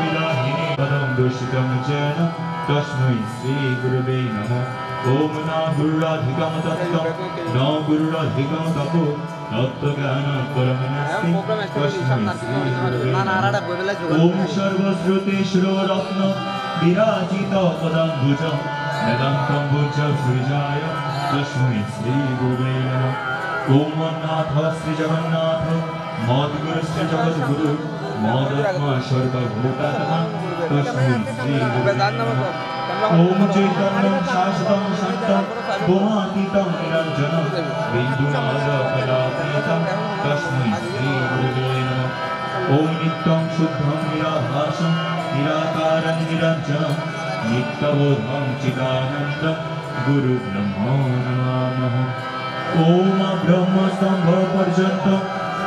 विलाहिनीपदं chain तस्मै श्रीगुरवे नमः ॐ न गुरुराधिकं दत्तं न गुरुराधिकं तपो ॐ सर्वश्रुतिश्रोरत्न विराजित पदाम्बुजं मद्गुरुश्च जगद्गुरु সর্বভূতাত্মা তস্मै শ্রী ওম চৈতন্যং শাশ্বতং সত্যং বোমাতীতং নিরঞ্জনম বিন্দুমাদকলাতীতং তস্मै শ্রী গুরুবে নমঃ ওম নিত্যং শুদ্ধং নিরাভাসং নিরাকারং নিরঞ্জনম নিত্যবোধং চিদানন্দম গুরু ব্রহ্ম নমামহ ওম ব্রহ্মস্তম্ভ পর্যন্ত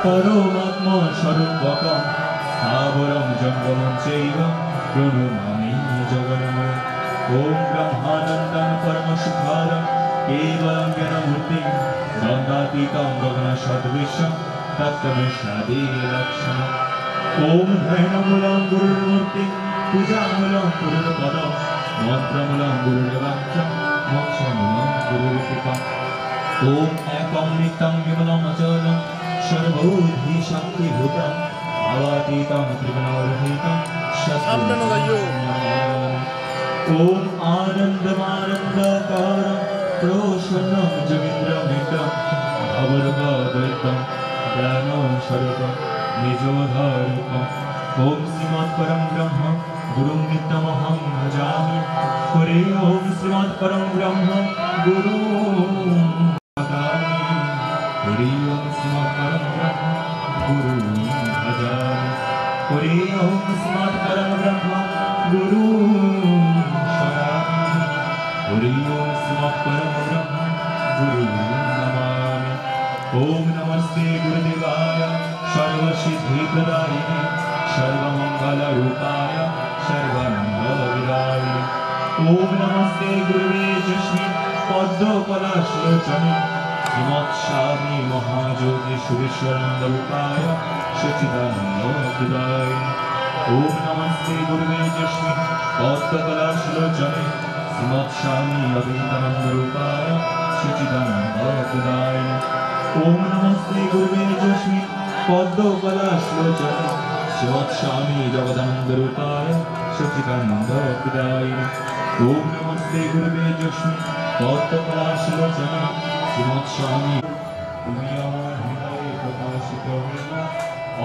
পরমাত্ম স্বরূপকম স্থাবরং জঙ্গমং চৈব প্রণমামি জগন্ময় ওম ব্রহ্মানন্দং পরমসুখারং কেবলং জ্ঞানমূর্তিং দ্বন্দ্বাতীतं গগনসদৃশं তত্ত্ববিশ্বাদি লক্ষণम् ওম ধ্যানমূলং গুরুর্মূর্তি পূজামূলং গুরুর্পদম মন্ত্রমূলং গুরুর্বাক্যম মোক্ষমূলং গুরুর্কৃপা ওম একং নিত্যং বিমলং অচলং সর্বৌধি শক্তিভূতম ओम् आनन्दमानम्बकार ॐ आनन्दमानन्दकारं प्रोषणं जगीन्द्रमितं भवद्भवैतं ज्ञानं स्वरूपं निजोधारूपम् ॐ श्रीमत्परं ब्रह्म गुरुं नित्यमहं भजामि। हरे ॐ श्रीमत्परं ब्रह्म गुरु সর্বসিদ্ধিপ্রদায়িনে সর্বমঙ্গলরূপায় সর্বানন্দবিদায়িনে ওম নমস্তে গুরুবে যস্মি পদ্মকলাশ্লোচনে শ্রীমৎস্বামী মহাযোগী সুরেশ্বরানন্দরূপায় সচিদানন্দবিদায়িনে ওম নমস্তে গুরুবে যস্মি পদ্মকলাশ্লোচনে শ্রীমৎস্বামী অদ্বৈতানন্দরূপায় সচিদানন্দবিদায়িনে ওম নমস্তে গুরুবে যস্মি পদ্মকলাশ্লোচনে শ্রীমৎস্বামী জগদানন্দরূপায় সচিদানন্দবিদায়িনে ওম নমস্তে গুরুবে যস্মি পদ্মকলাশ্লোচনে শ্রীমৎস্বামী তুমি আমার হৃদয়ে প্রকাশিত হইয়া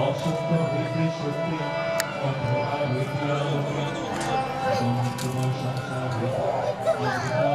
অসত্য হইতে সত্যি অন্ধকার হইতে এবং তোমার সংসার হইতে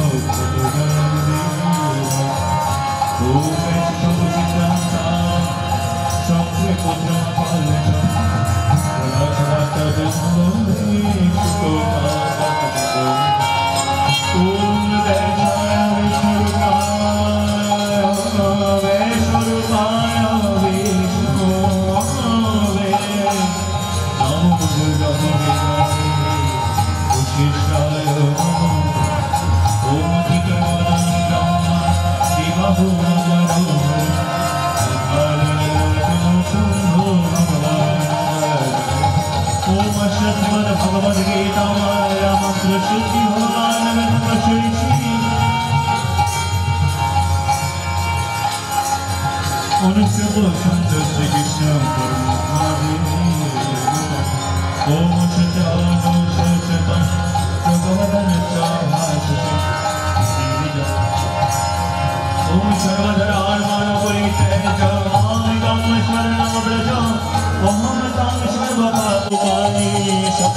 Oh,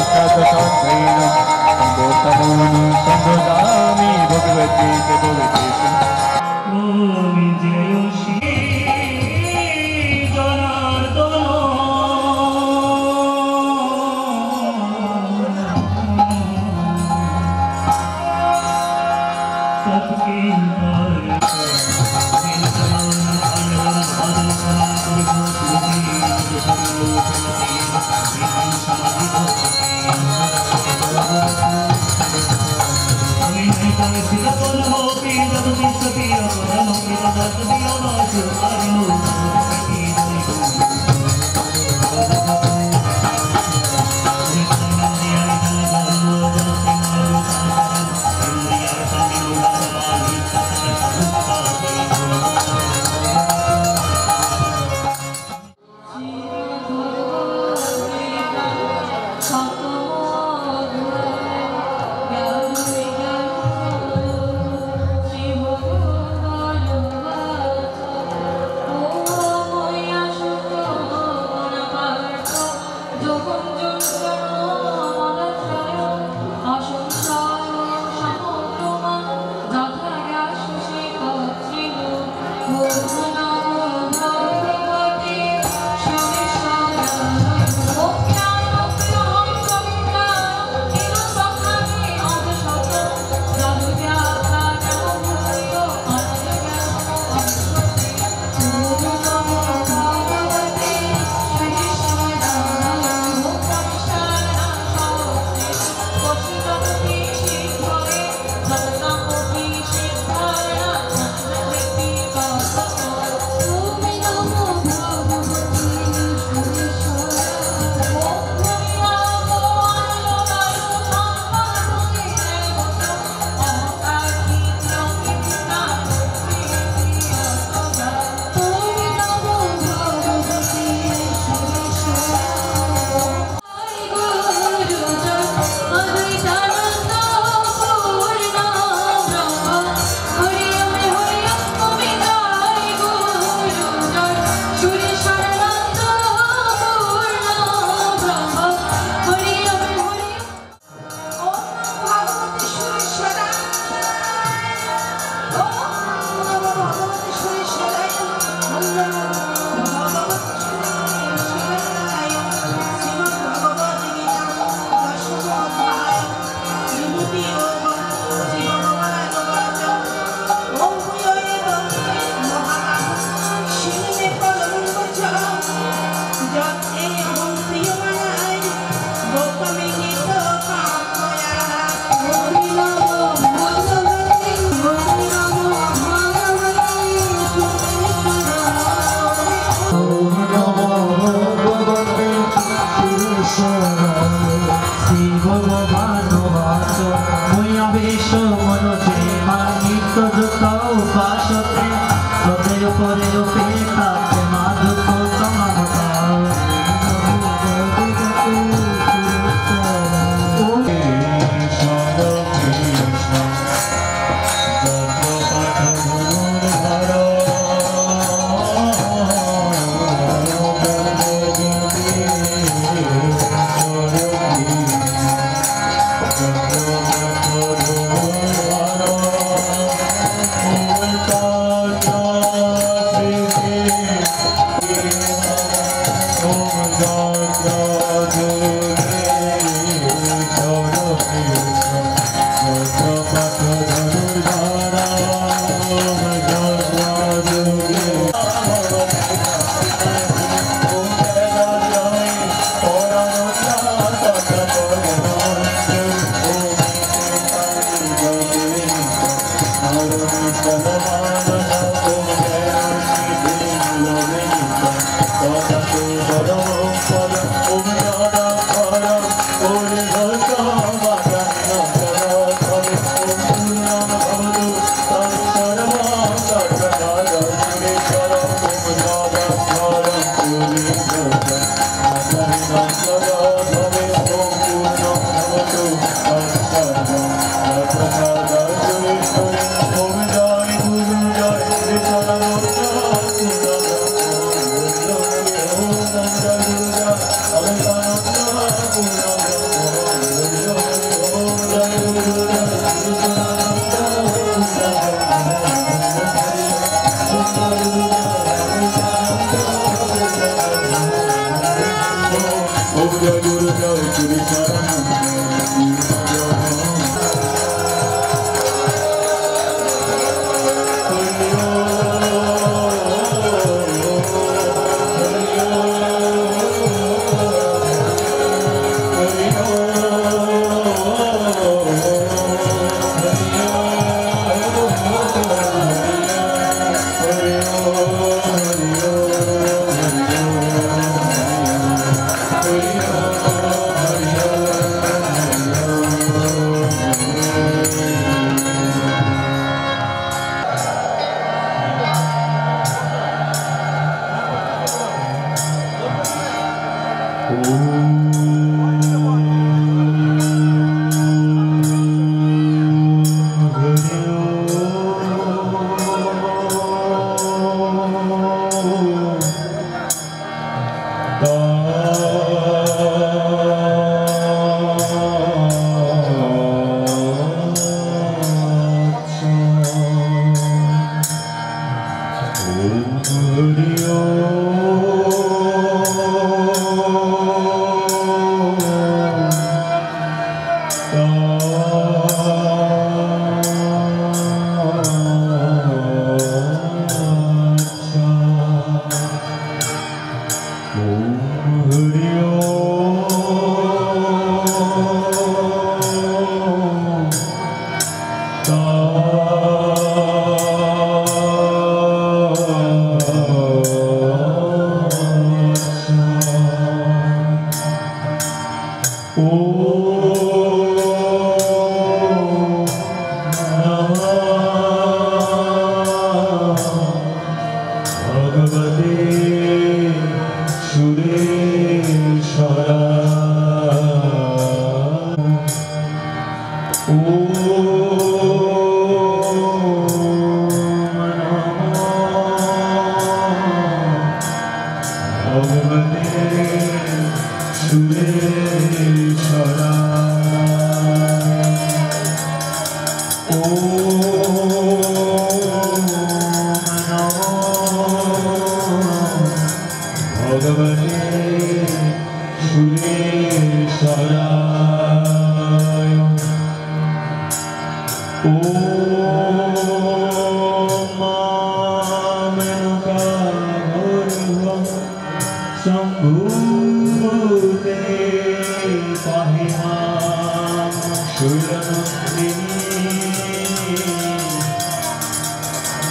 नमस्कार भगवती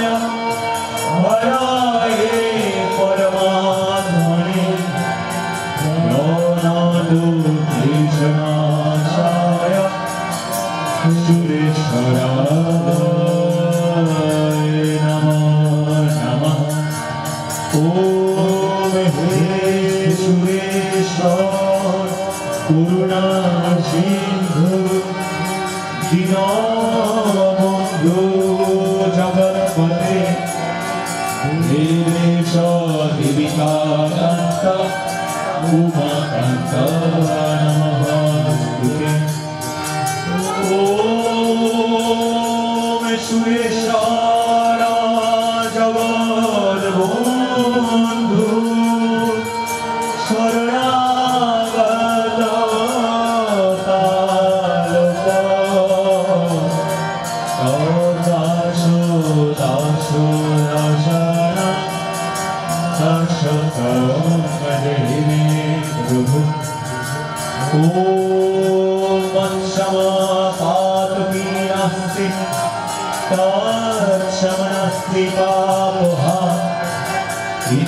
य देवेश देविकान्त उमाकान्त नमस्ते ॐ सुरेश्वर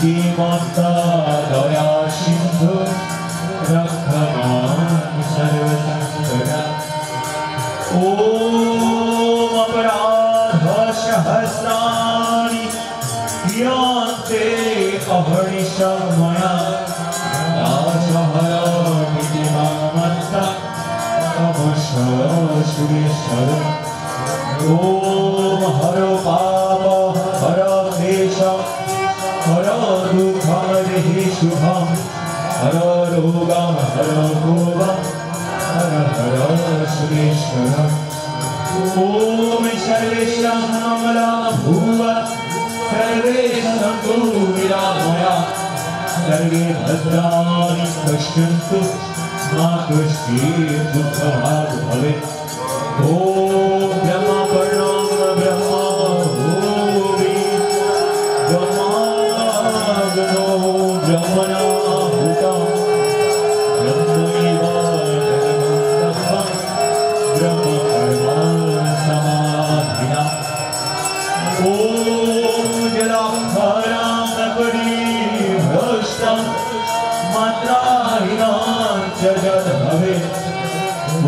기만다 너야 신분 라카만 샤르 상스라 오 마브라 하샤하사니 비안테 어허리 샤마야 나샤하야 기만다 어머샤 수리샤르 오 하로바 हर रोगम हर भोगम हर हर सुरेश्वर ओम सर्वेषां मङ्गला भूव सर्वे सन्तु विरामया सर्वे भद्राणि पश्यन्तु मा कश्चित् दुःखभाग् भवेत् ॐ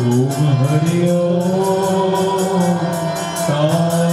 Om Hari Om